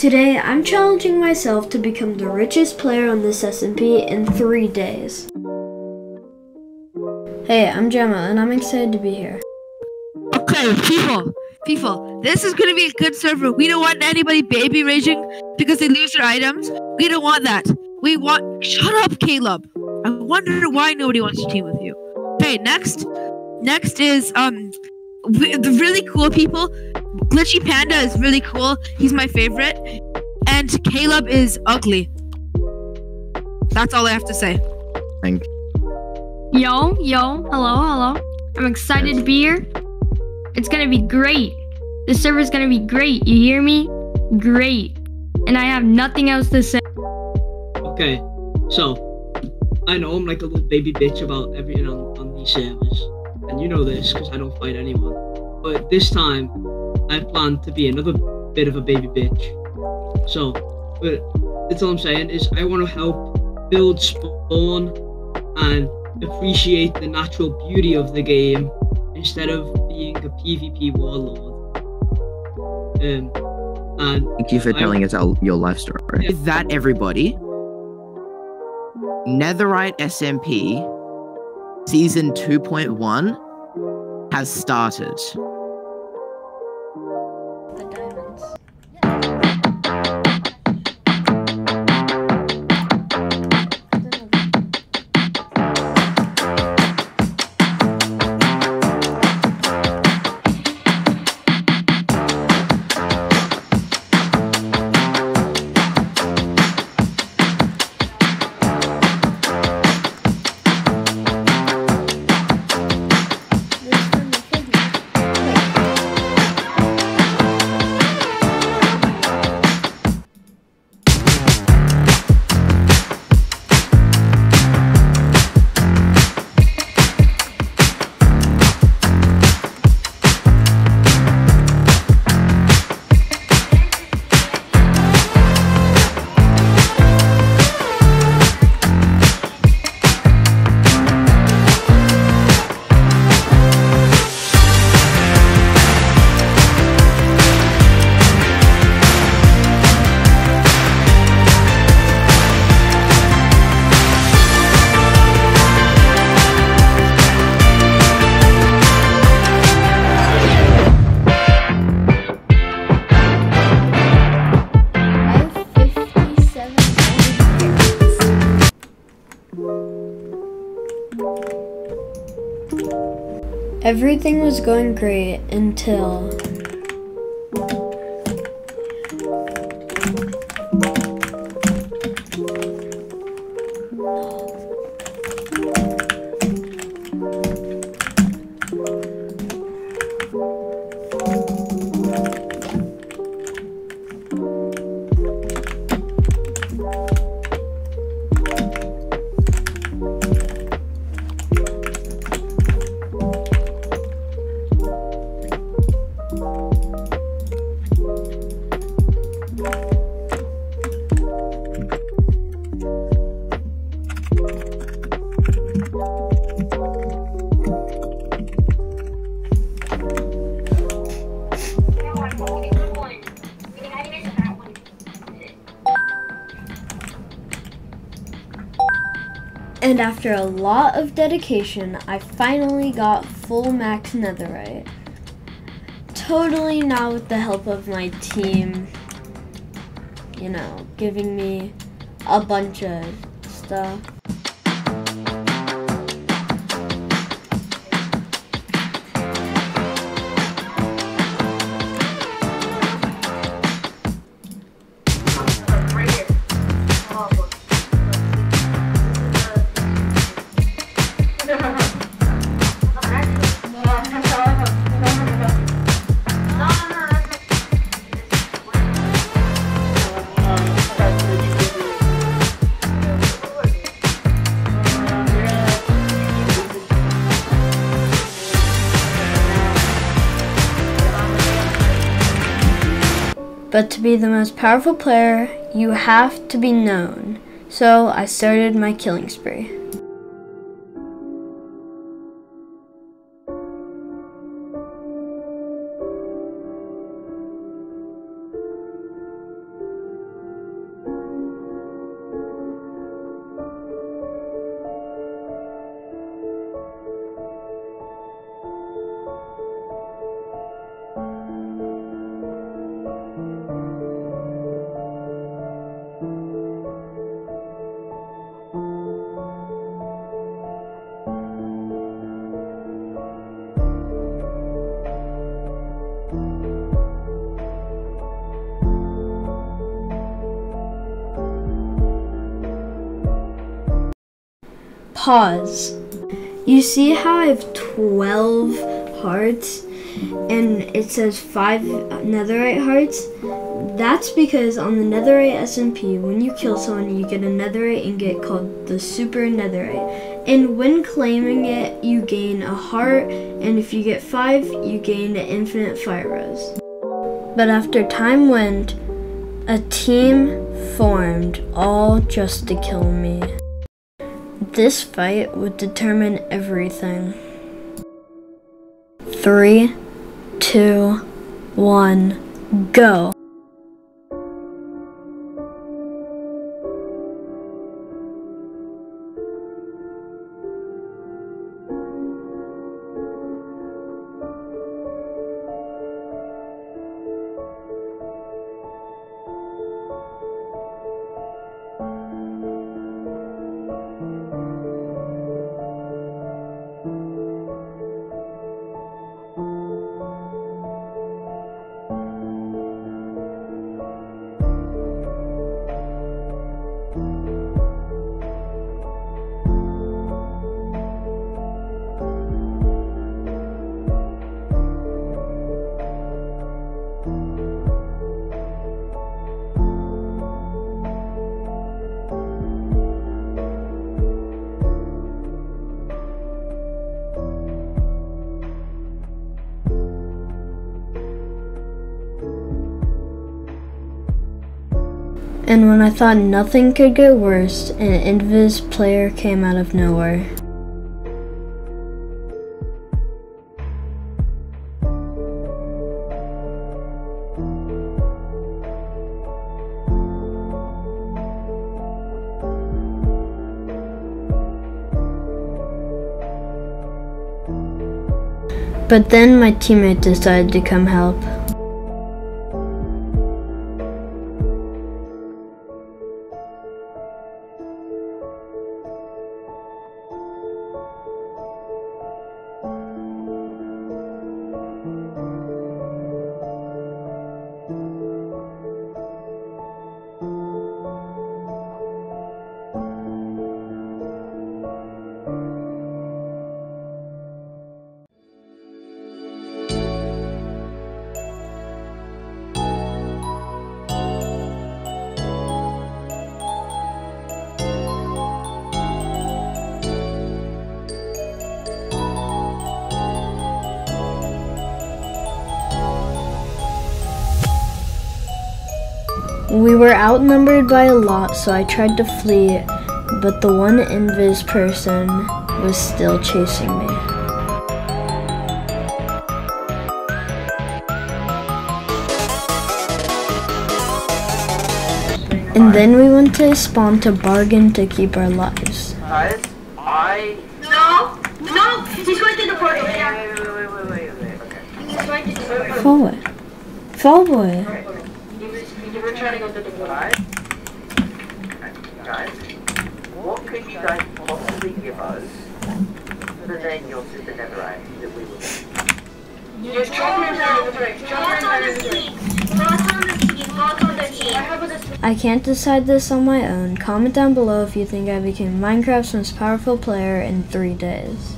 Today, I'm challenging myself to become the richest player on this SMP in three days. Hey, I'm Gemma, and I'm excited to be here. Okay, people, people, this is gonna be a good server. We don't want anybody baby raging because they lose their items. We don't want that. We want. Shut up, Caleb. I wonder why nobody wants to team with you. Okay, next, next is um, really cool people. Glitchy Panda is really cool. He's my favorite, and Caleb is ugly. That's all I have to say. Thank you. Yo, yo, hello, hello. I'm excited to be here. It's gonna be great. This server's gonna be great. You hear me? Great. And I have nothing else to say. Okay, so I know I'm like a little baby bitch about everything on, on these servers, and you know this because I don't fight anyone. But this time, I plan to be another bit of a baby bitch. So, but that's all I'm saying is I want to help build spawn and appreciate the natural beauty of the game instead of being a PvP warlord. Um, and Thank you for I- telling us your life story. Is that, everybody, Netherite SMP Season 2.1 has started. Everything was going great until And after a lot of dedication, I finally got full max netherite. Totally not with the help of my team, you know, giving me a bunch of stuff. But to be the most powerful player, you have to be known. So I started my killing spree. Pause. You see how I have 12 hearts and it says 5 netherite hearts? That's because on the netherite SMP, when you kill someone, you get a netherite ingot called the super netherite. And when claiming it, you gain a heart, and if you get 5, you gain an infinite fire rose. But after time went, a team formed all just to kill me. This fight would determine everything. Three, two, one, go. And when I thought nothing could get worse, an Invis player came out of nowhere. But then my teammate decided to come help. We were outnumbered by a lot, so I tried to flee, but the one invis person was still chasing me. And then we went to spawn to bargain to keep our lives. Guys, I. No, no, he's going through the portal. Wait, Yeah, wait, wait, wait, wait, wait, wait. Okay. he's going through the portal. Fall boy. Fall boy. He was, he was trying to go through the portal. Guys, guys, what could you guys possibly give us other than your super netherite that we would? There's Trevor and Tyler. Trevor and Tyler. Thoughts on the team. The team. I have a I can't decide this on my own. Comment down below if you think I became Minecraft's most powerful player in three days.